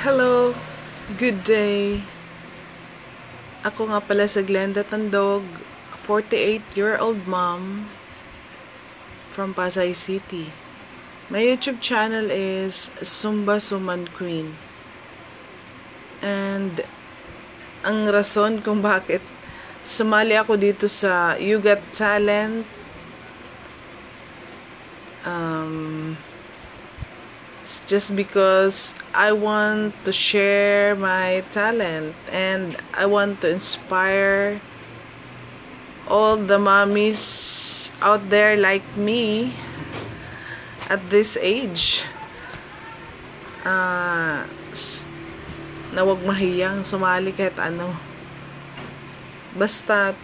Hello, good day. Ako nga pala sa Glenda Tandog, 48-year-old mom from Pasay City. My YouTube channel is Sumba Suman Queen. And ang rason kung bakit sumali ako dito sa You Got Talent um, it's just because I want to share my talent and I want to inspire all the mommies out there like me at this age. Uh, na wag mahiyang sumali kahit ano. Basta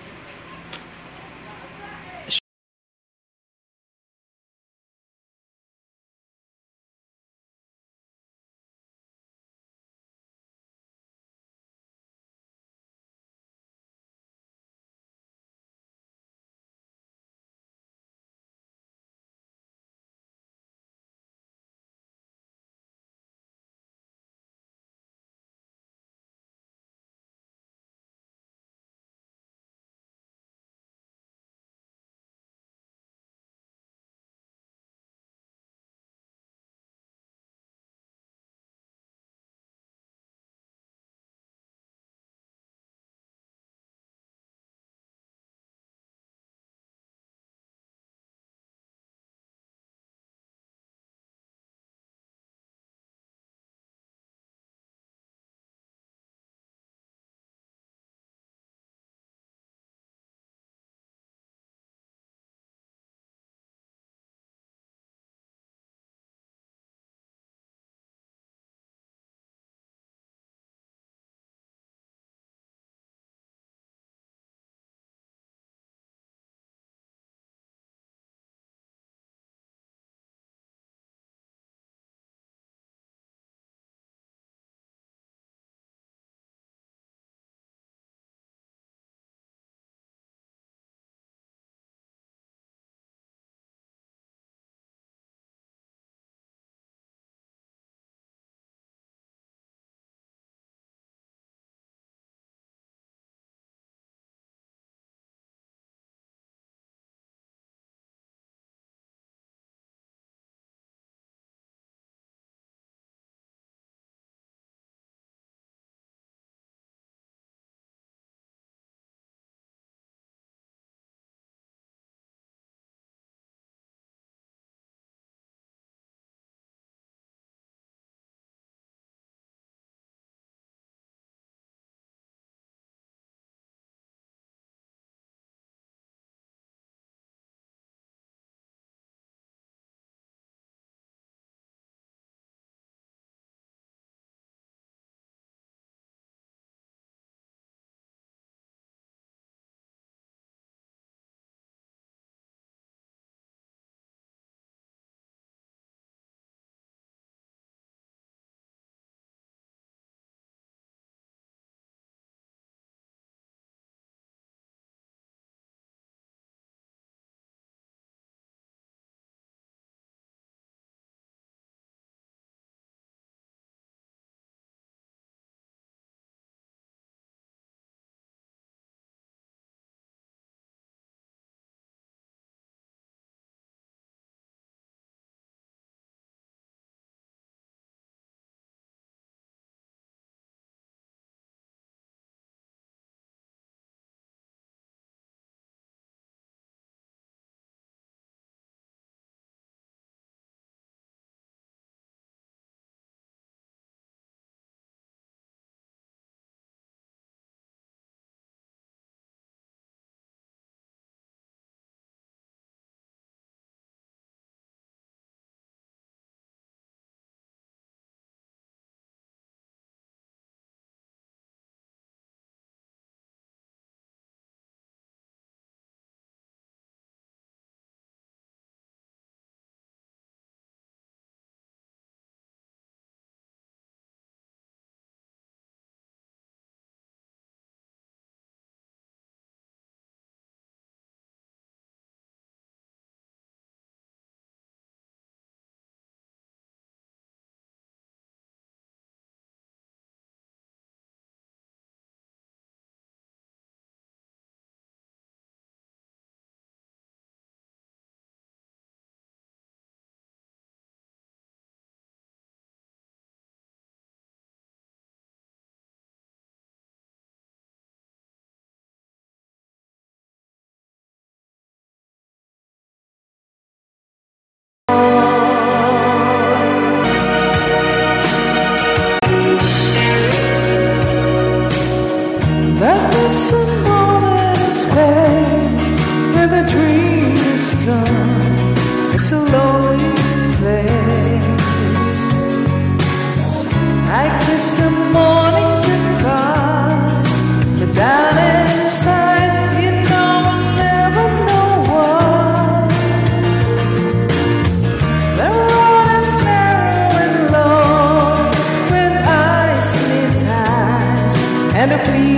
and the feelings